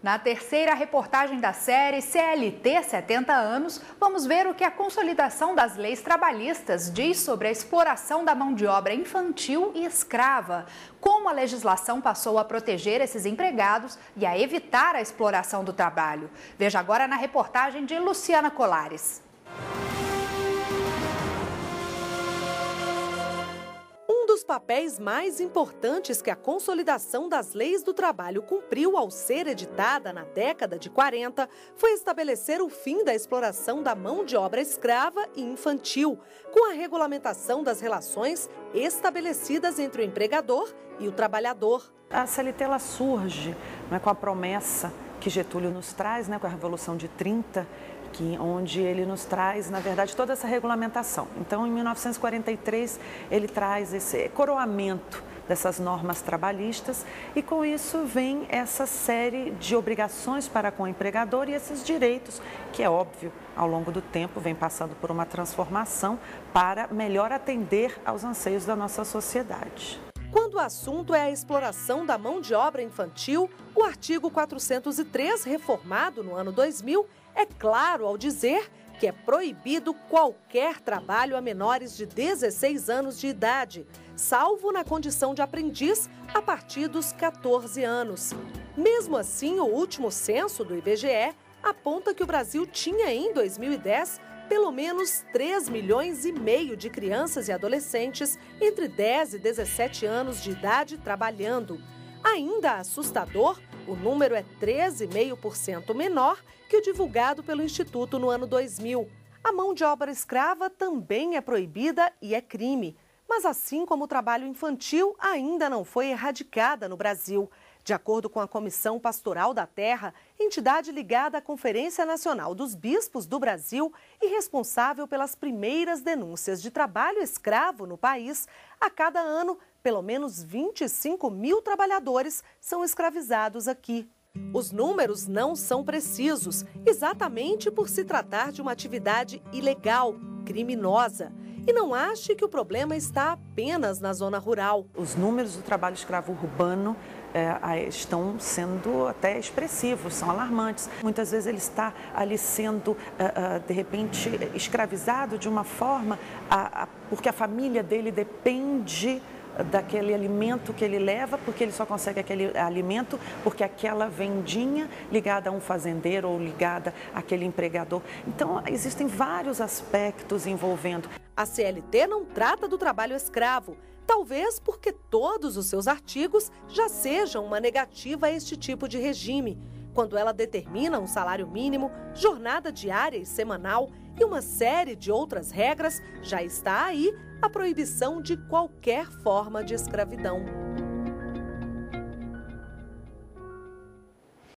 Na terceira reportagem da série CLT 70 anos, vamos ver o que a consolidação das leis trabalhistas diz sobre a exploração da mão de obra infantil e escrava, como a legislação passou a proteger esses empregados e a evitar a exploração do trabalho. Veja agora na reportagem de Luciana Colares. Papéis mais importantes que a consolidação das leis do trabalho cumpriu ao ser editada na década de 40 foi estabelecer o fim da exploração da mão de obra escrava e infantil, com a regulamentação das relações estabelecidas entre o empregador e o trabalhador. A CLT ela surge né, com a promessa que Getúlio nos traz, né, com a Revolução de 30, que, onde ele nos traz, na verdade, toda essa regulamentação. Então, em 1943, ele traz esse coroamento dessas normas trabalhistas e com isso vem essa série de obrigações para com o empregador e esses direitos, que é óbvio, ao longo do tempo vem passando por uma transformação para melhor atender aos anseios da nossa sociedade. Quando o assunto é a exploração da mão de obra infantil, o artigo 403, reformado no ano 2000, é claro ao dizer que é proibido qualquer trabalho a menores de 16 anos de idade, salvo na condição de aprendiz a partir dos 14 anos. Mesmo assim, o último censo do IBGE aponta que o Brasil tinha em 2010 pelo menos 3 milhões e meio de crianças e adolescentes entre 10 e 17 anos de idade trabalhando. Ainda assustador, o número é 13,5% menor que o divulgado pelo Instituto no ano 2000. A mão de obra escrava também é proibida e é crime. Mas assim como o trabalho infantil ainda não foi erradicada no Brasil. De acordo com a Comissão Pastoral da Terra, entidade ligada à Conferência Nacional dos Bispos do Brasil e responsável pelas primeiras denúncias de trabalho escravo no país, a cada ano, pelo menos 25 mil trabalhadores são escravizados aqui. Os números não são precisos, exatamente por se tratar de uma atividade ilegal, criminosa. E não ache que o problema está apenas na zona rural. Os números do trabalho escravo urbano é, estão sendo até expressivos, são alarmantes. Muitas vezes ele está ali sendo, é, é, de repente, escravizado de uma forma a, a, porque a família dele depende daquele alimento que ele leva, porque ele só consegue aquele alimento porque aquela vendinha ligada a um fazendeiro ou ligada àquele empregador. Então, existem vários aspectos envolvendo. A CLT não trata do trabalho escravo, talvez porque todos os seus artigos já sejam uma negativa a este tipo de regime quando ela determina um salário mínimo, jornada diária e semanal e uma série de outras regras, já está aí a proibição de qualquer forma de escravidão.